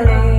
la.